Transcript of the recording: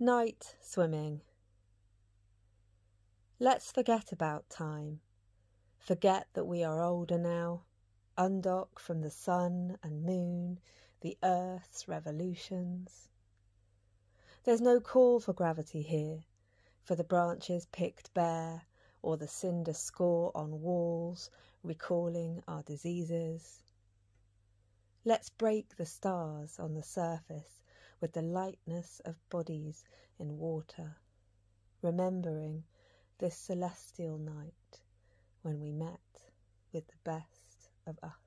Night swimming. Let's forget about time. Forget that we are older now. Undock from the sun and moon, the earth's revolutions. There's no call for gravity here, for the branches picked bare, or the cinder score on walls recalling our diseases. Let's break the stars on the surface with the lightness of bodies in water, remembering this celestial night when we met with the best of us.